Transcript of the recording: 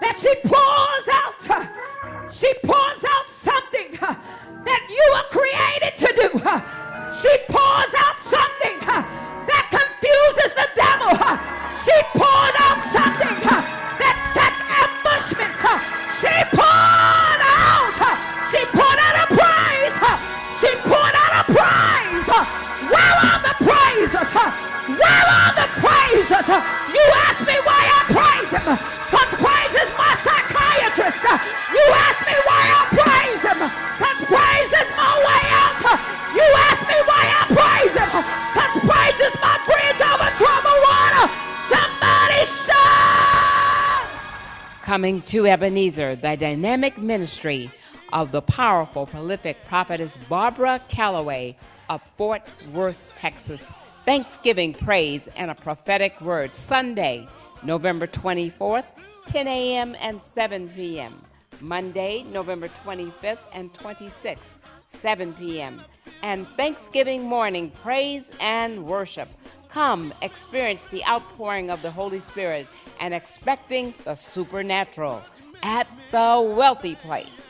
that she pours out. She pours out something that you were created to do. She pours out something that confuses the devil. She poured out something that sets ambushments. She poured out. She poured out a praise. She poured out a praise. Where are the praises? Where are the? Coming to Ebenezer, the dynamic ministry of the powerful, prolific prophetess Barbara Calloway of Fort Worth, Texas. Thanksgiving praise and a prophetic word. Sunday, November 24th, 10 a.m. and 7 p.m. Monday, November 25th and 26th, 7 p.m. And Thanksgiving morning, praise and worship. Come experience the outpouring of the Holy Spirit and expecting the supernatural at the wealthy place